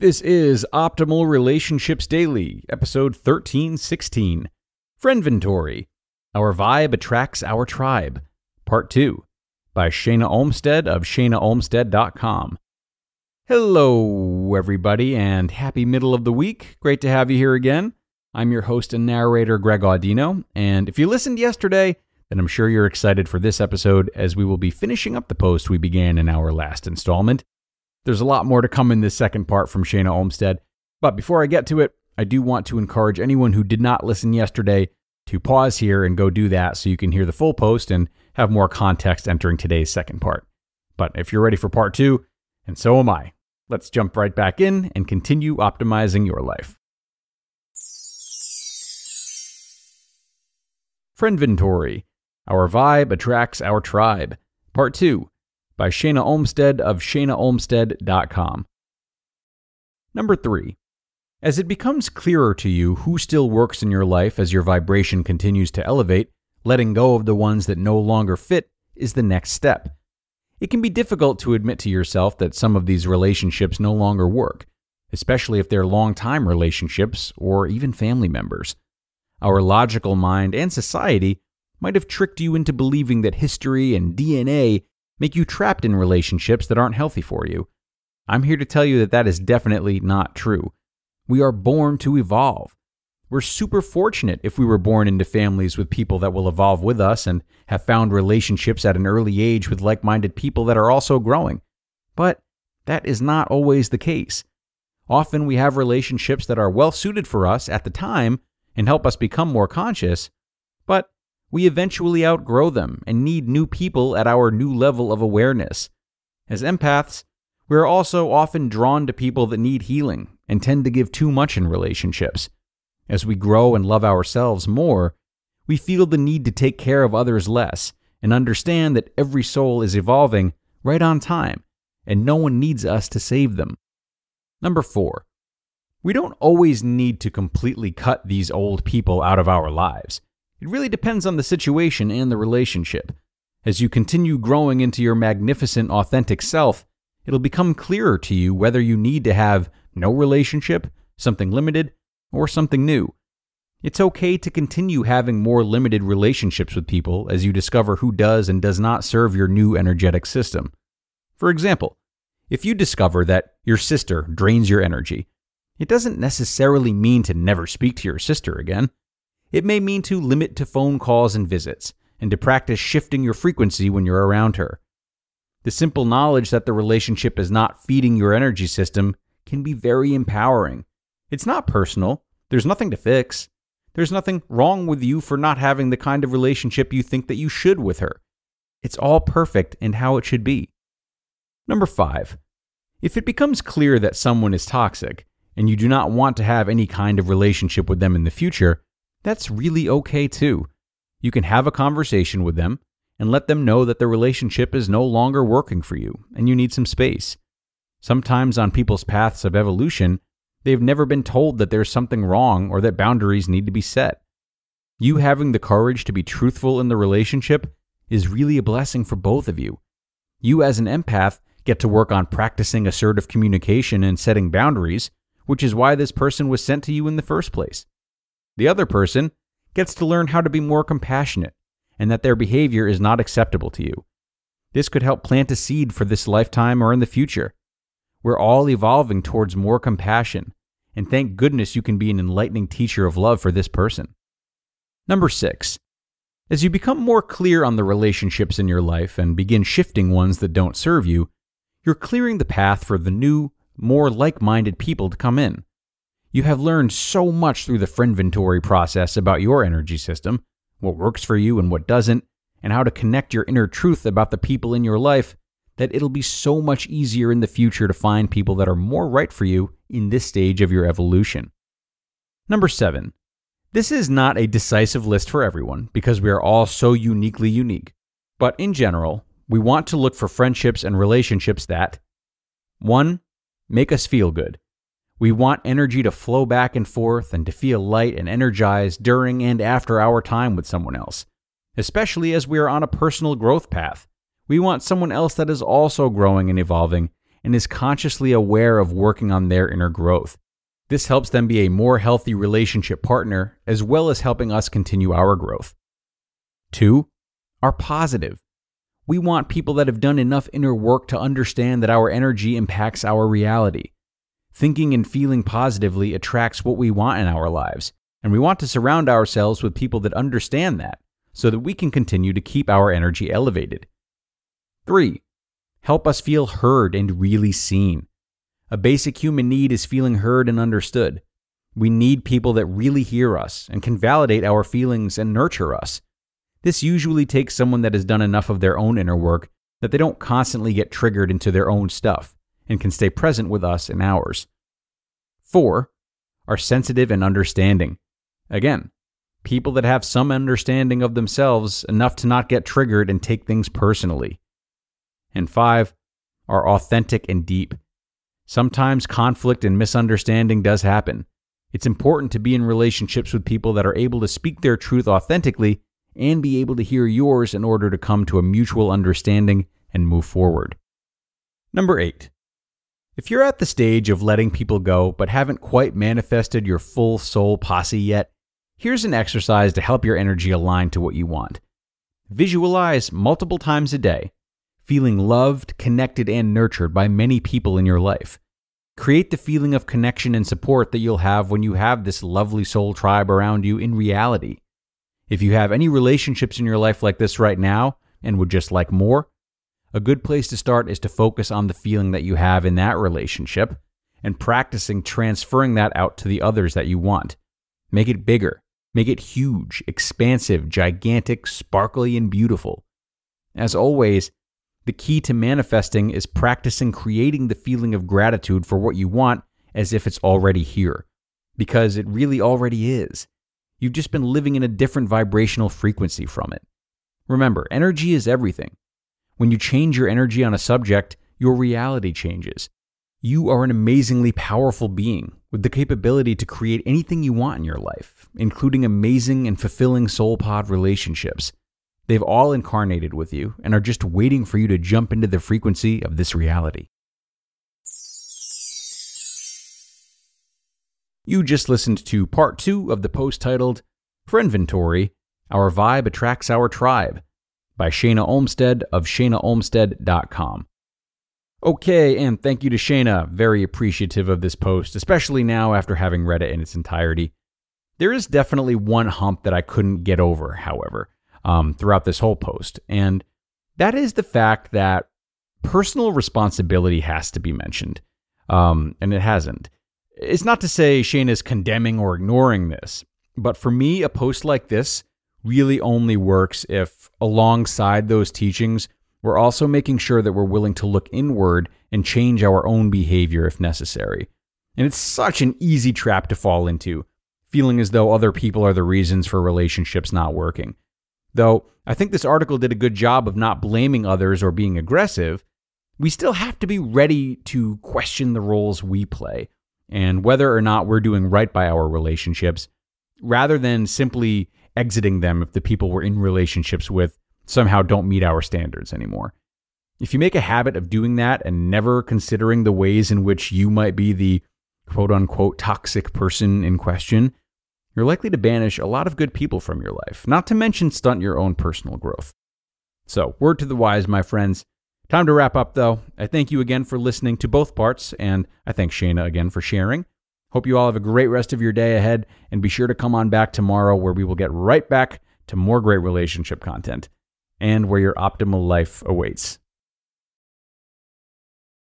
This is Optimal Relationships Daily, episode 1316 Friendventory Our Vibe Attracts Our Tribe, Part 2, by Shana Olmstead of ShanaOlmstead.com. Hello, everybody, and happy middle of the week. Great to have you here again. I'm your host and narrator, Greg Audino, and if you listened yesterday, then I'm sure you're excited for this episode as we will be finishing up the post we began in our last installment. There's a lot more to come in this second part from Shana Olmstead, but before I get to it, I do want to encourage anyone who did not listen yesterday to pause here and go do that so you can hear the full post and have more context entering today's second part. But if you're ready for part two, and so am I, let's jump right back in and continue optimizing your life. Friendventory Our Vibe Attracts Our Tribe, Part 2 by Shana Olmstead of ShanaOlmstead.com. Number 3. As it becomes clearer to you who still works in your life as your vibration continues to elevate, letting go of the ones that no longer fit is the next step. It can be difficult to admit to yourself that some of these relationships no longer work, especially if they're long time relationships or even family members. Our logical mind and society might have tricked you into believing that history and DNA make you trapped in relationships that aren't healthy for you. I'm here to tell you that that is definitely not true. We are born to evolve. We're super fortunate if we were born into families with people that will evolve with us and have found relationships at an early age with like minded people that are also growing. But that is not always the case. Often we have relationships that are well suited for us at the time and help us become more conscious, but we eventually outgrow them and need new people at our new level of awareness. As empaths, we are also often drawn to people that need healing and tend to give too much in relationships. As we grow and love ourselves more, we feel the need to take care of others less and understand that every soul is evolving right on time and no one needs us to save them. Number four, we don't always need to completely cut these old people out of our lives. It really depends on the situation and the relationship. As you continue growing into your magnificent, authentic self, it'll become clearer to you whether you need to have no relationship, something limited, or something new. It's okay to continue having more limited relationships with people as you discover who does and does not serve your new energetic system. For example, if you discover that your sister drains your energy, it doesn't necessarily mean to never speak to your sister again. It may mean to limit to phone calls and visits, and to practice shifting your frequency when you're around her. The simple knowledge that the relationship is not feeding your energy system can be very empowering. It's not personal, there's nothing to fix. There's nothing wrong with you for not having the kind of relationship you think that you should with her. It's all perfect and how it should be. Number five, if it becomes clear that someone is toxic and you do not want to have any kind of relationship with them in the future, that's really okay too. You can have a conversation with them and let them know that the relationship is no longer working for you and you need some space. Sometimes on people's paths of evolution, they've never been told that there's something wrong or that boundaries need to be set. You having the courage to be truthful in the relationship is really a blessing for both of you. You, as an empath, get to work on practicing assertive communication and setting boundaries, which is why this person was sent to you in the first place. The other person gets to learn how to be more compassionate and that their behavior is not acceptable to you. This could help plant a seed for this lifetime or in the future. We're all evolving towards more compassion, and thank goodness you can be an enlightening teacher of love for this person. Number six, as you become more clear on the relationships in your life and begin shifting ones that don't serve you, you're clearing the path for the new, more like minded people to come in. You have learned so much through the Friendventory process about your energy system, what works for you and what doesn't, and how to connect your inner truth about the people in your life that it'll be so much easier in the future to find people that are more right for you in this stage of your evolution. Number seven, this is not a decisive list for everyone because we are all so uniquely unique. But in general, we want to look for friendships and relationships that 1. Make us feel good. We want energy to flow back and forth and to feel light and energized during and after our time with someone else, especially as we are on a personal growth path. We want someone else that is also growing and evolving and is consciously aware of working on their inner growth. This helps them be a more healthy relationship partner, as well as helping us continue our growth. Two, are positive. We want people that have done enough inner work to understand that our energy impacts our reality. Thinking and feeling positively attracts what we want in our lives, and we want to surround ourselves with people that understand that so that we can continue to keep our energy elevated. 3. Help us feel heard and really seen. A basic human need is feeling heard and understood. We need people that really hear us and can validate our feelings and nurture us. This usually takes someone that has done enough of their own inner work that they don't constantly get triggered into their own stuff and can stay present with us and ours. 4. Are sensitive and understanding. Again, people that have some understanding of themselves enough to not get triggered and take things personally. And 5. Are authentic and deep. Sometimes conflict and misunderstanding does happen. It's important to be in relationships with people that are able to speak their truth authentically and be able to hear yours in order to come to a mutual understanding and move forward. Number eight, if you're at the stage of letting people go but haven't quite manifested your full soul posse yet, here's an exercise to help your energy align to what you want. Visualize multiple times a day, feeling loved, connected, and nurtured by many people in your life. Create the feeling of connection and support that you'll have when you have this lovely soul tribe around you in reality. If you have any relationships in your life like this right now and would just like more, a good place to start is to focus on the feeling that you have in that relationship and practicing transferring that out to the others that you want. Make it bigger, make it huge, expansive, gigantic, sparkly, and beautiful. As always, the key to manifesting is practicing creating the feeling of gratitude for what you want as if it's already here, because it really already is. You've just been living in a different vibrational frequency from it. Remember, energy is everything. When you change your energy on a subject, your reality changes. You are an amazingly powerful being with the capability to create anything you want in your life, including amazing and fulfilling soul pod relationships. They've all incarnated with you and are just waiting for you to jump into the frequency of this reality. You just listened to part two of the post titled Friendventory Our Vibe Attracts Our Tribe by Shana Olmstead of shanaolmstead.com. Okay, and thank you to Shana. Very appreciative of this post, especially now after having read it in its entirety. There is definitely one hump that I couldn't get over, however, um, throughout this whole post, and that is the fact that personal responsibility has to be mentioned, um, and it hasn't. It's not to say Shana is condemning or ignoring this, but for me, a post like this really only works if, alongside those teachings, we're also making sure that we're willing to look inward and change our own behavior if necessary. And it's such an easy trap to fall into, feeling as though other people are the reasons for relationships not working. Though I think this article did a good job of not blaming others or being aggressive, we still have to be ready to question the roles we play and whether or not we're doing right by our relationships, rather than simply exiting them if the people we're in relationships with somehow don't meet our standards anymore. If you make a habit of doing that and never considering the ways in which you might be the quote unquote toxic person in question, you're likely to banish a lot of good people from your life, not to mention stunt your own personal growth. So, word to the wise, my friends Time to wrap up, though. I thank you again for listening to both parts, and I thank Shana again for sharing. Hope you all have a great rest of your day ahead, and be sure to come on back tomorrow where we will get right back to more great relationship content and where your optimal life awaits.